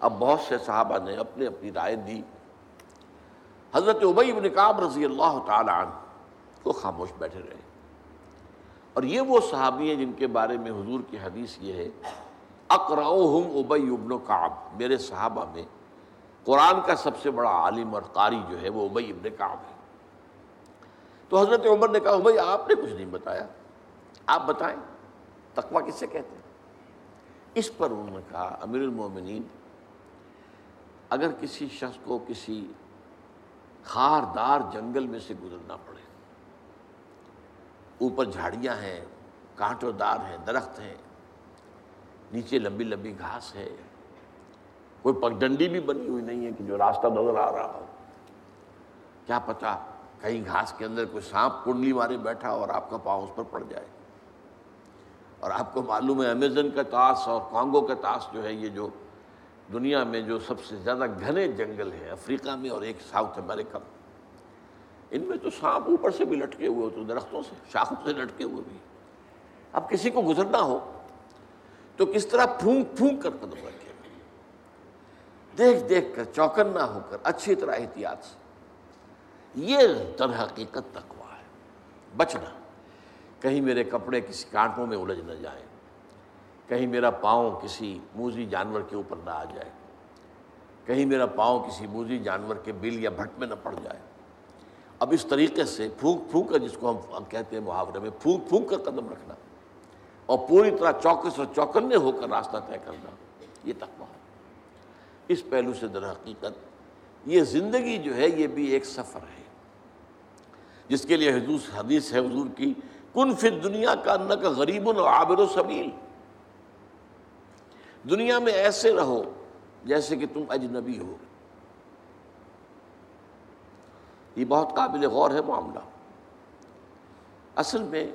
اب بہت سے صحابہ نے اپنی اپنی رائے دی۔ حضرت عبی بن کعب رضی اللہ تعالی عنہ کو خاموش بیٹھے رہے۔ اور یہ وہ صحابی ہیں جن کے بارے میں حضور کی حدیث یہ ہے اقرأہم ابی ابن کعب، میرے صحابہ میں قرآن کا سب سے بڑا عالم اور قاری جو ہے وہ ابی ابن کعب ہے۔ تو حضرت عمر نے کہا بھائی آپ نے کچھ نہیں بتایا۔ آپ بتائیں، تقوی کس سے کہتے ہیں؟ اس پر انہوں نے کہا، امیر المومنین، اگر کسی شخص کو کسی خاردار جنگل میں سے گزرنا پڑے، اوپر جھاڑیاں ہیں، کانٹوں دار ہیں، درخت ہیں، نیچے لمبی لمبی گھاس ہے کوئی پگڈنڈی بھی بنی ہوئی نہیں ہے کہ جو راستہ نظر آ رہا ہو۔ کیا پتا کہیں گھاس کے اندر کوئی سانپ کنڈلی مارے بیٹھا اور آپ کا پاؤں اس پر پڑ جائے۔ اور آپ کو معلوم ہے امیزن کا تاس اور کانگو کا تاس جو ہے یہ جو دنیا میں جو سب سے زیادہ گھنے جنگل ہیں، افریقہ میں اور ایک ساؤتھ امریکہ میں۔ ان میں تو سانپ اوپر سے بھی لٹکے ہوئے ہوتے درختوں سے، شاخوں سے لٹکے ہوئے بھی۔ اب کسی کو گزرنا ہو تو کس طرح پھونک پھونک کر قدم رکھے دیکھ دیکھ کر چوکن نہ ہو کر اچھی طرح احتیاط سے۔ یہ در حقیقت تقوا ہے۔ بچنا۔ کہیں میرے کپڑے کسی کانٹوں میں الجھ نہ جائیں۔ کہیں میرا پاؤں کسی موزی جانور کے اوپر نہ آ جائے۔ کہیں میرا پاؤں کسی موزی جانور کے بل یا بھٹ میں نہ پڑ جائے۔ اب اس طریقے سے پھونک پھونک کر جس کو ہم کہتے ہیں محاورے میں پھونک پھونک کر قدم رکھنا اور پوری طرح چوکس اور چوکنے ہو کر راستہ طے کرنا، یہ تقوی ہے۔ اس پہلو سے در حقیقت یہ زندگی جو ہے یہ بھی ایک سفر ہے۔ جس کے لیے حضور حدیث ہے حضور کی، کن فر دنیا کا ان کا غریب و عابر و سبیل۔ دنیا میں ایسے رہو جیسے کہ تم اجنبی ہو۔ یہ بہت قابل غور ہے معاملہ۔ اصل میں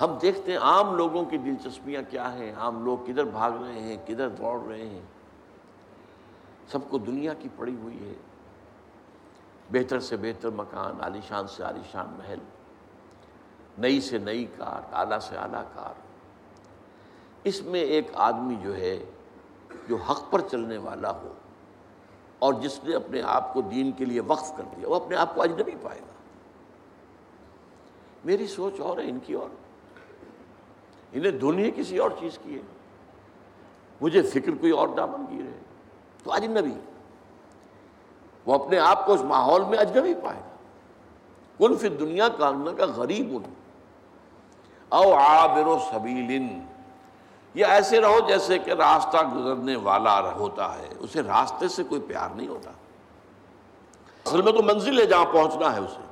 ہم دیکھتے ہیں عام لوگوں کی دلچسپیاں کیا ہیں؟ عام لوگ کدھر بھاگ رہے ہیں، کدھر دوڑ رہے ہیں؟ سب کو دنیا کی پڑی ہوئی ہے۔ بہتر سے بہتر مکان عالیشان سے عالیشان محل، نئی سے نئی کار، اعلیٰ سے اعلیٰ کار۔ اس میں ایک آدمی جو ہے، جو حق پر چلنے والا ہو اور جس نے اپنے آپ کو دین کے لیے وقف کر دیا، وہ اپنے آپ کو اجنبی پائے گا۔ میری سوچ اور ہے ان کی اور۔ انہیں دنیا کسی اور چیز کی ہے۔ مجھے فکر کوئی اور دامن کی رہے تو اجنبی وہ اپنے آپ کو اس ماحول میں اجنبی پائے۔ گا کن فی دنیا کا کا غریب ان او عابر و سبیل یہ ایسے رہو جیسے کہ راستہ گزرنے والا ہوتا ہے۔ اسے راستے سے کوئی پیار نہیں ہوتا۔ اصل میں تو منزل ہے جہاں پہنچنا ہے اسے۔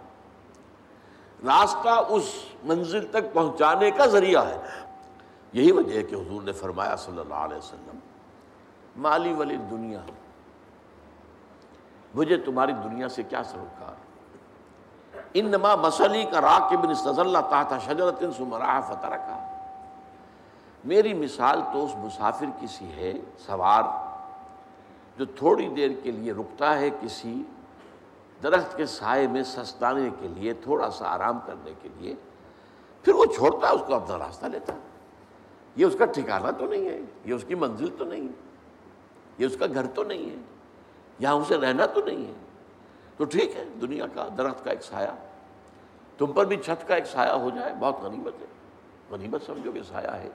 راستہ اس منزل تک پہنچانے کا ذریعہ ہے۔ یہی وجہ ہے کہ حضور نے فرمایا صلی اللہ علیہ وسلم مالی ولی دنیا۔ مجھے تمہاری دنیا سے کیا سروکار؟ انما مسلی کا راکب استضل تحت شجرت سمراہ فتح کا میری مثال تو اس مسافر کی سی ہے، سوار، جو تھوڑی دیر کے لیے رکتا ہے کسی درخت کے سائے میں سستانے کے لیے، تھوڑا سا آرام کرنے کے لیے۔ پھر وہ چھوڑتا ہے، اس کو اپنا راستہ لیتا ہے۔ یہ اس کا ٹھکانہ تو نہیں ہے، یہ اس کی منزل تو نہیں۔ ہے یہ اس کا گھر تو نہیں ہے، یہاں اسے رہنا تو نہیں ہے۔ تو ٹھیک ہے، دنیا کا، درخت کا ایک سایہ۔ تم پر بھی چھت کا ایک سایہ ہو جائے، بہت غنیمت ہے۔ غنیمت سمجھو کہ سایہ ہے۔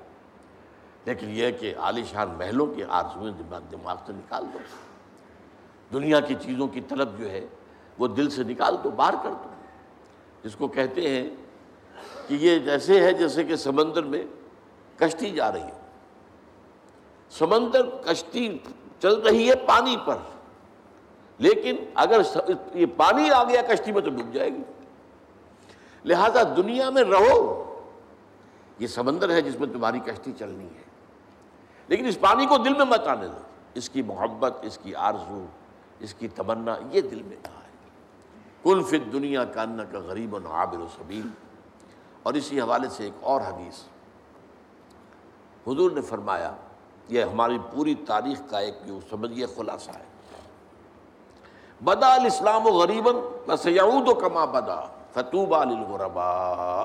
لیکن یہ کہ عالی شان محلوں کے آرزویں دماغ سے نکال دو۔ دنیا کی چیزوں کی طلب جو ہے، وہ دل سے نکال دو باہر کر دو۔ جس کو کہتے ہیں کہ یہ جیسے ہے جیسے کہ سمندر میں کشتی جا رہی ہے سمندر کشتی چل رہی ہے پانی پر۔ لیکن اگر یہ پانی آ گیا کشتی میں تو ڈوب جائے گی۔ لہذا دنیا میں رہو۔ یہ سمندر ہے جس میں تمہاری کشتی چلنی ہے۔ لیکن اس پانی کو دل میں مت آنے دو۔ اس کی محبت، اس کی آرزو، اس کی تمنا، یہ دل میں کہا ہے۔ کل فت دنیا کا ان کا غریب و نعابر و سبیل۔ اور اسی حوالے سے ایک اور حدیث۔ حضور نے فرمایا یہ ہماری پوری تاریخ کا ایک جو سمجھیے خلاصہ ہے۔ بدا الاسلام و غریباً بس و کما بدا فتوبہ للغربا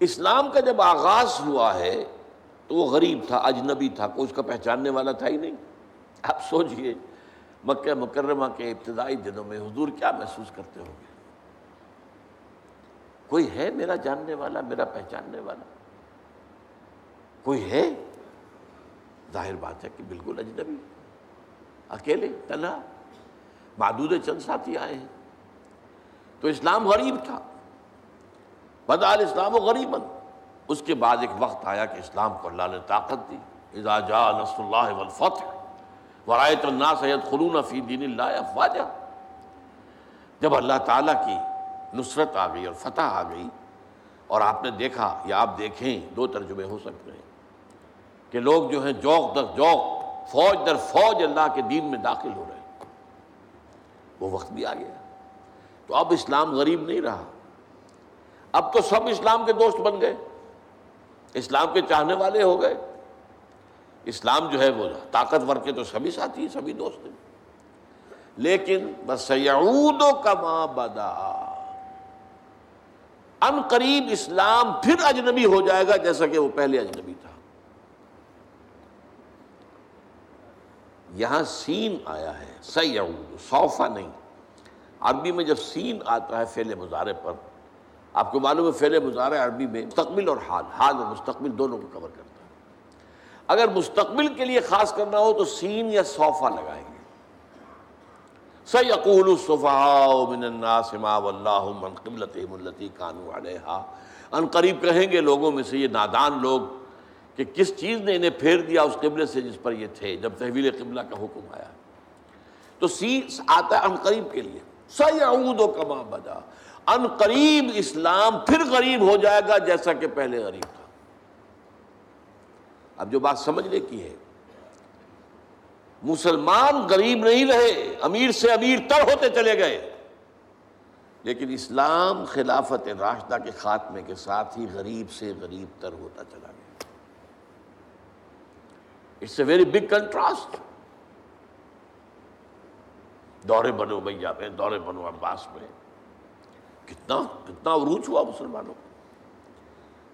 اسلام کا جب آغاز ہوا ہے تو وہ غریب تھا، اجنبی تھا، کوئی اس کا پہچاننے والا تھا ہی نہیں۔ آپ سوچئے، مکہ مکرمہ کے ابتدائی دنوں میں حضور کیا محسوس کرتے ہوں گے؟ کوئی ہے میرا جاننے والا، میرا پہچاننے والا؟ کوئی ہے؟ ظاہر بات ہے کہ بالکل اجنبی اکیلے، تنہا۔ معدود چند ساتھی آئے ہیں۔ تو اسلام غریب تھا۔ بدال اسلام و غریب اس کے بعد ایک وقت آیا کہ اسلام کو اللہ نے طاقت دی۔ اذا جاء نصر اللہ والفتح ورائت الناس يدخلون فی دین اللہ افواجا۔ جب اللہ تعالیٰ کی نصرت آ گئی اور فتح آ گئی اور آپ نے دیکھا یا آپ دیکھیں، دو ترجمے ہو سکتے ہیں۔ کہ لوگ جو ہیں جوک در جوک فوج در فوج اللہ کے دین میں داخل ہو رہے ہیں۔ وہ وقت بھی آ گیا۔ تو اب اسلام غریب نہیں رہا۔ اب تو سب اسلام کے دوست بن گئے۔ اسلام کے چاہنے والے ہو گئے۔ اسلام جو ہے وہ طاقتور کے تو سبھی ساتھی سبھی دوست ہیں۔ لیکن بس سعود و کما بدا۔ ان قریب اسلام پھر اجنبی ہو جائے گا جیسا کہ وہ پہلے اجنبی تھا یہاں سین آیا ہے، سیعود، صوفہ نہیں۔ عربی میں جب سین آتا ہے فعل مظاہرے پر، آپ کو معلوم ہے فعل مظاہرے عربی میں مستقبل اور حال حال اور مستقبل دونوں کو کور کرتا ہے۔ اگر مستقبل کے لیے خاص کرنا ہو تو سین یا صوفہ لگائیں گے۔ سیقول الصفحاء من الناس ما واللہ من قبلتهم التي كانوا عليها ان قریب کہیں گے لوگوں میں سے، یہ نادان لوگ کہ کس چیز نے انہیں پھیر دیا اس قبلے سے جس پر یہ تھے جب تحویل قبلہ کا حکم آیا۔ تو سی آتا ہے ان قریب کے لیے۔ سیعود و کما بدا۔ ان قریب اسلام پھر غریب ہو جائے گا جیسا کہ پہلے غریب تھا۔ اب جو بات سمجھنے کی ہے، مسلمان غریب نہیں رہے، امیر سے امیر تر ہوتے چلے گئے۔ لیکن اسلام خلافت راشدہ کے خاتمے کے ساتھ ہی غریب سے غریب تر ہوتا چلا گیا۔ It's a very big contrast دورے بنو بھیا میں، دورے بنو عباس میں۔ کتنا کتنا عروج ہوا مسلمانوں کو۔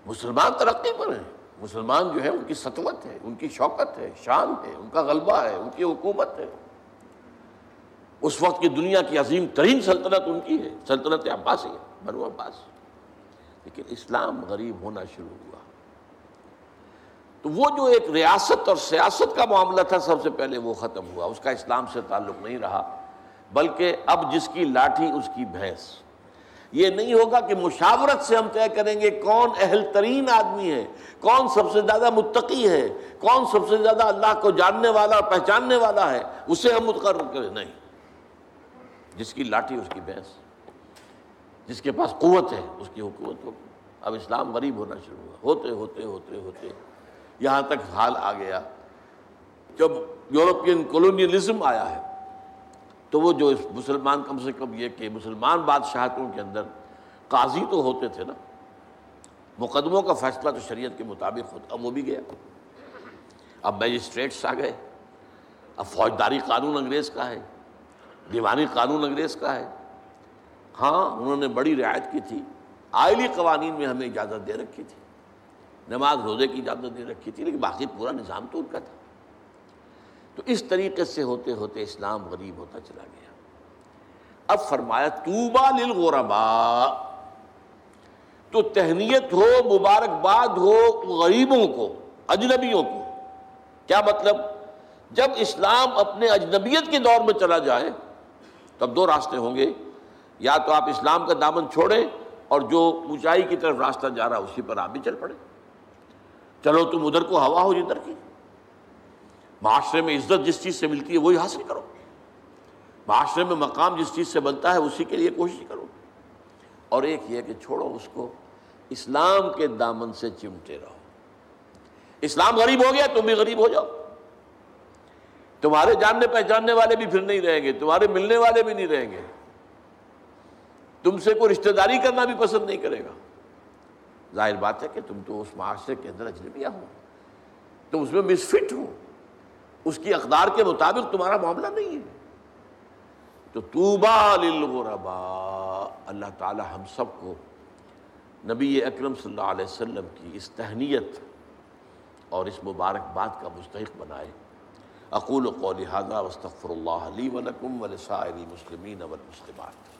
مسلمان ترقی پر ہیں۔ مسلمان جو ہے ان کی سطوت ہے، ان کی شوکت ہے، شان ہے، ان کا غلبہ ہے، ان کی حکومت ہے۔ اس وقت کی دنیا کی عظیم ترین سلطنت ان کی ہے، سلطنت عباسی ہے، بنو عباس۔ لیکن اسلام غریب ہونا شروع ہوا۔ تو وہ جو ایک ریاست اور سیاست کا معاملہ تھا، سب سے پہلے وہ ختم ہوا۔ اس کا اسلام سے تعلق نہیں رہا، بلکہ اب جس کی لاٹھی، اس کی بھینس۔ یہ نہیں ہوگا کہ مشاورت سے ہم طے کریں گے کون اہل ترین آدمی ہے، کون سب سے زیادہ متقی ہے، کون سب سے زیادہ اللہ کو جاننے والا پہچاننے والا ہے۔ اسے ہم متقرر کریں۔ نہیں۔ جس کی لاٹھی، اس کی بحث جس کے پاس قوت ہے، اس کی حکومت ہوگی۔ اب اسلام غریب ہونا شروع ہوا۔ ہوتے ہوتے ہوتے ہوتے۔ یہاں تک حال آ گیا۔ جب یورپین کولونیلزم آیا ہے، تو وہ جو مسلمان کم سے کم یہ کہ مسلمان بادشاہتوں کے اندر قاضی تو ہوتے تھے نا، مقدموں کا فیصلہ تو شریعت کے مطابق ہوتا اب وہ بھی گیا۔ اب میجسٹریٹس آ گئے، اب فوجداری قانون انگریز کا ہے، دیوانی قانون انگریز کا ہے۔ ہاں انہوں نے بڑی رعایت کی تھی آئلی قوانین میں ہمیں اجازت دے رکھی تھی۔ نماز روزے کی اجازت دے رکھی تھی، لیکن باقی پورا نظام تو ان کا تھا۔ تو اس طریقے سے ہوتے ہوتے اسلام غریب ہوتا چلا گیا۔ اب فرمایا توبا للغربا تو تہنیت ہو، مبارکباد ہو غریبوں کو، اجنبیوں کو۔ کیا مطلب؟ جب اسلام اپنے اجنبیت کے دور میں چلا جائے، تب دو راستے ہوں گے۔ یا تو آپ اسلام کا دامن چھوڑیں اور جو اونچائی کی طرف راستہ جا رہا اسی پر آپ بھی چل پڑے چلو تم ادھر کو ہوا ہو جدھر کی۔ معاشرے میں عزت جس چیز سے ملتی ہے وہی حاصل کرو۔ معاشرے میں مقام جس چیز سے بنتا ہے اسی کے لیے کوشش کرو۔ اور ایک یہ کہ چھوڑو اس کو۔ اسلام کے دامن سے چمٹے رہو۔ اسلام غریب ہو گیا، تم بھی غریب ہو جاؤ۔ تمہارے جاننے پہچاننے والے بھی پھر نہیں رہیں گے، تمہارے ملنے والے بھی نہیں رہیں گے۔ تم سے کوئی رشتہ داری کرنا بھی پسند نہیں کرے گا۔ ظاہر بات ہے کہ تم تو اس معاشرے کے اندر اجنبیہ ہو، تم اس میں مسفٹ ہو۔ اس کی اقدار کے مطابق تمہارا معاملہ نہیں ہے۔ تو توبا للغربا اللہ تعالی ہم سب کو نبی اکرم صلی اللہ علیہ وسلم کی اس تہنیت اور اس مبارک بات کا مستحق بنائے۔ اقول قولی حاضہ وستغفر اللہ علی ولکم ولسائر المسلمین والمسلمات۔